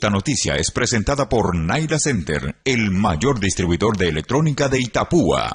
Esta noticia es presentada por Naira Center, el mayor distribuidor de electrónica de Itapúa.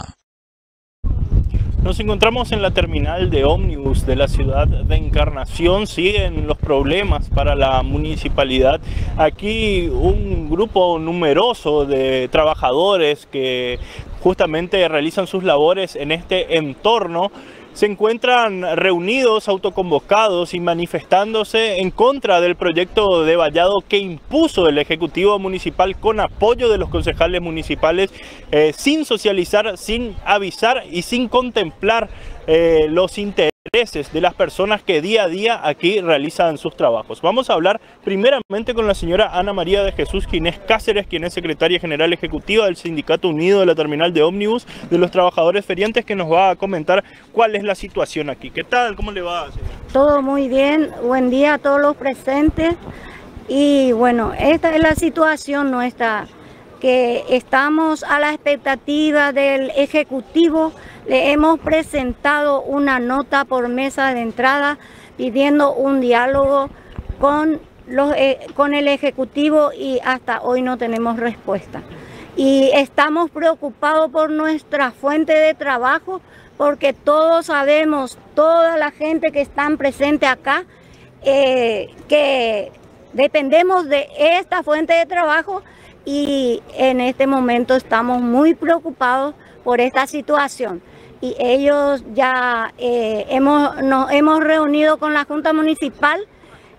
Nos encontramos en la terminal de ómnibus de la ciudad de Encarnación. Siguen los problemas para la municipalidad. Aquí un grupo numeroso de trabajadores que justamente realizan sus labores en este entorno se encuentran reunidos, autoconvocados y manifestándose en contra del proyecto de vallado que impuso el Ejecutivo Municipal con apoyo de los concejales municipales, eh, sin socializar, sin avisar y sin contemplar eh, los intereses de las personas que día a día aquí realizan sus trabajos. Vamos a hablar primeramente con la señora Ana María de Jesús Ginés Cáceres, quien es secretaria general ejecutiva del Sindicato Unido de la Terminal de Ómnibus de los Trabajadores Feriantes, que nos va a comentar cuál es la situación aquí. ¿Qué tal? ¿Cómo le va? Todo muy bien. Buen día a todos los presentes. Y bueno, esta es la situación nuestra, estamos a la expectativa del Ejecutivo le hemos presentado una nota por mesa de entrada pidiendo un diálogo con, los, eh, con el Ejecutivo y hasta hoy no tenemos respuesta. Y estamos preocupados por nuestra fuente de trabajo porque todos sabemos, toda la gente que están presente acá, eh, que dependemos de esta fuente de trabajo y en este momento estamos muy preocupados por esta situación. Y ellos ya eh, hemos, nos hemos reunido con la Junta Municipal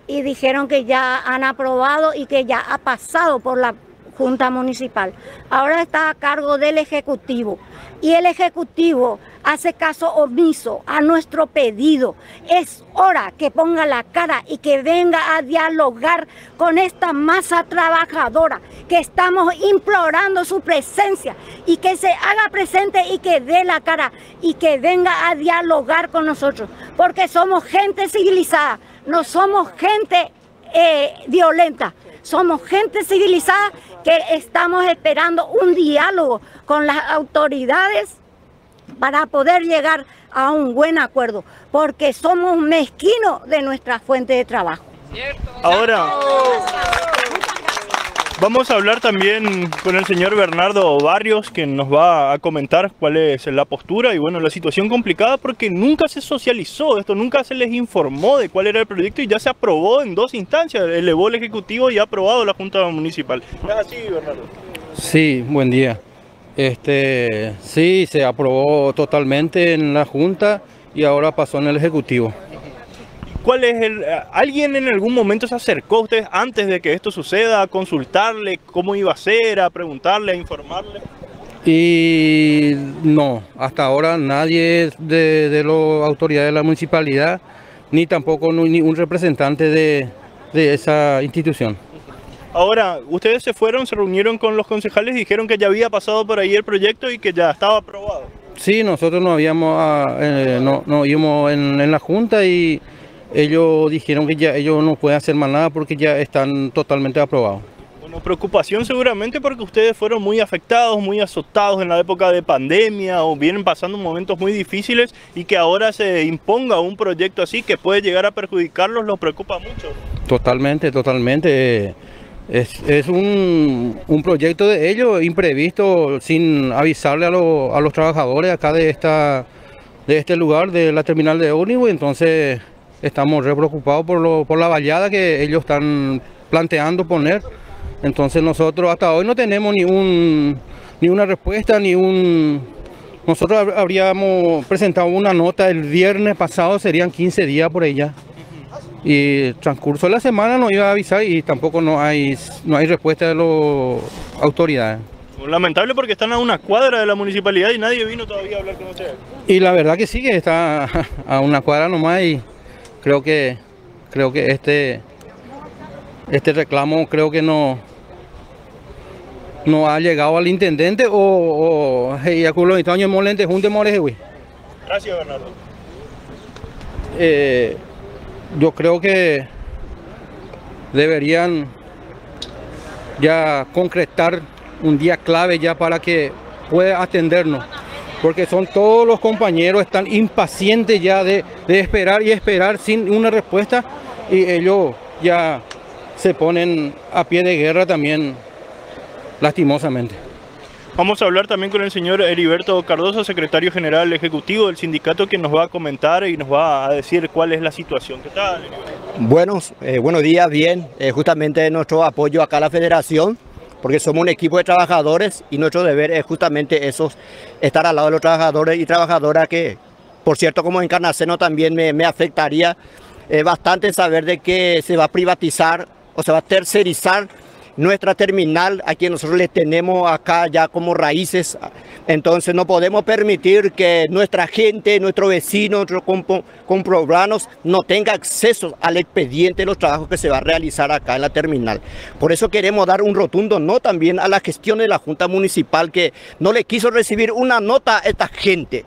y dijeron que ya han aprobado y que ya ha pasado por la Junta Municipal. Ahora está a cargo del Ejecutivo y el Ejecutivo hace caso omiso a nuestro pedido. Es hora que ponga la cara y que venga a dialogar con esta masa trabajadora que estamos implorando su presencia y que se haga presente y que dé la cara y que venga a dialogar con nosotros, porque somos gente civilizada, no somos gente eh, violenta, somos gente civilizada que estamos esperando un diálogo con las autoridades para poder llegar a un buen acuerdo, porque somos mezquinos de nuestra fuente de trabajo. Ahora, vamos a hablar también con el señor Bernardo Barrios, que nos va a comentar cuál es la postura y bueno, la situación complicada porque nunca se socializó esto, nunca se les informó de cuál era el proyecto y ya se aprobó en dos instancias, elevó el Ejecutivo y ha aprobado la Junta Municipal. ¿Es así, Bernardo? Sí, buen día. Este, sí, se aprobó totalmente en la Junta y ahora pasó en el Ejecutivo. ¿Cuál es el, ¿Alguien en algún momento se acercó a usted antes de que esto suceda a consultarle cómo iba a ser, a preguntarle, a informarle? Y no, hasta ahora nadie de, de las autoridades de la municipalidad, ni tampoco ni un representante de, de esa institución. Ahora, ustedes se fueron, se reunieron con los concejales y dijeron que ya había pasado por ahí el proyecto y que ya estaba aprobado. Sí, nosotros no habíamos, ah, eh, no, no íbamos en, en, la junta y ellos dijeron que ya ellos no pueden hacer más nada porque ya están totalmente aprobados. Bueno, preocupación seguramente porque ustedes fueron muy afectados, muy azotados en la época de pandemia o vienen pasando momentos muy difíciles y que ahora se imponga un proyecto así que puede llegar a perjudicarlos, ¿los preocupa mucho? Totalmente, totalmente. Es, un, proyecto de ellos imprevisto sin avisarle a, los trabajadores acá de, esta, de este lugar, de la terminal de ómnibus, entonces estamos re preocupados por, por la vallada que ellos están planteando poner. Entonces nosotros hasta hoy no tenemos ni, un, ni una respuesta, ni un... Nosotros habríamos presentado una nota el viernes pasado, serían 15 días por ella y transcurso de la semana nos iba a avisar y tampoco no hay, no hay respuesta de las autoridades. Lamentable porque están a una cuadra de la municipalidad y nadie vino todavía a hablar con ustedes. Y la verdad que sí que está a una cuadra nomás y creo que creo que este este reclamo creo que no no ha llegado al intendente o, o hey, a culo años molente junte güey. Gracias Bernardo. Eh, yo creo que deberían ya concretar un día clave ya para que pueda atendernos porque son todos los compañeros están impacientes ya de, esperar y esperar sin una respuesta y ellos ya se ponen a pie de guerra también, lastimosamente. Vamos a hablar también con el señor Heriberto Cardoso, secretario general ejecutivo del sindicato, que nos va a comentar y nos va a decir cuál es la situación. ¿Qué tal? Buenos, eh, buenos días, bien. Eh, justamente nuestro apoyo acá a la federación, porque somos un equipo de trabajadores y nuestro deber es justamente eso, estar al lado de los trabajadores y trabajadoras que, por cierto, como encarnaceno también me, me afectaría eh, bastante saber de que se va a privatizar o se va a tercerizar nuestra terminal, a quien nosotros le tenemos acá ya como raíces. Entonces no podemos permitir que nuestra gente, nuestro vecino, nuestros comprobanos no tenga acceso al expediente de los trabajos que se va a realizar acá en la terminal. Por eso queremos dar un rotundo no también a la gestión de la Junta Municipal que no le quiso recibir una nota a esta gente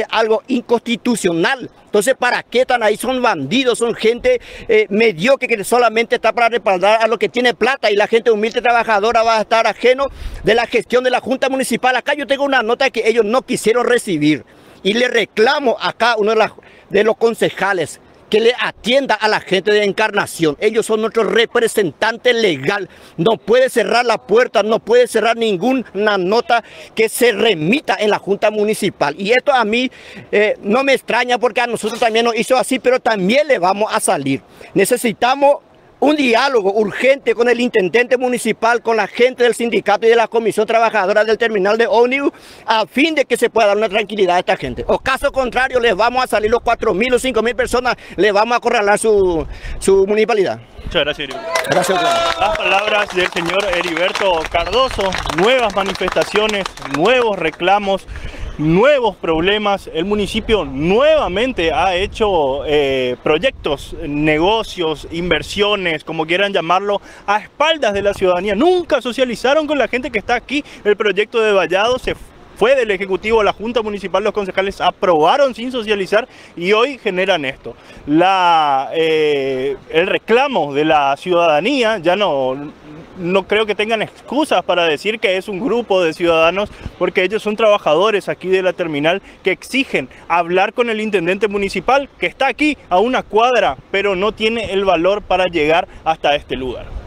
es algo inconstitucional. Entonces, ¿para qué están ahí? Son bandidos, son gente eh, mediocre que solamente está para respaldar a lo que tiene plata y la gente humilde trabajadora va a estar ajeno de la gestión de la Junta Municipal. Acá yo tengo una nota que ellos no quisieron recibir y le reclamo acá uno de, de los concejales que le atienda a la gente de Encarnación. Ellos son nuestro representante legal. No puede cerrar la puerta, no puede cerrar ninguna nota que se remita en la Junta Municipal. Y esto a mí eh, no me extraña porque a nosotros también nos hizo así, pero también le vamos a salir. Necesitamos un diálogo urgente con el intendente municipal, con la gente del sindicato y de la comisión trabajadora del terminal de ómnibus, a fin de que se pueda dar una tranquilidad a esta gente. O caso contrario, les vamos a salir los 4.000 o 5.000 personas, les vamos a acorralar su, su municipalidad. Muchas gracias, Heriberto. Gracias. Las palabras del señor Heriberto Cardoso, nuevas manifestaciones, nuevos reclamos nuevos problemas. El municipio nuevamente ha hecho eh, proyectos, negocios, inversiones, como quieran llamarlo, a espaldas de la ciudadanía. Nunca socializaron con la gente que está aquí. El proyecto de Vallado se fue del Ejecutivo a la Junta Municipal, los concejales aprobaron sin socializar y hoy generan esto. Eh, el reclamo de la ciudadanía ya no, no creo que tengan excusas para decir que es un grupo de ciudadanos, porque ellos son trabajadores aquí de la terminal que exigen hablar con el intendente municipal que está aquí a una cuadra, pero no tiene el valor para llegar hasta este lugar.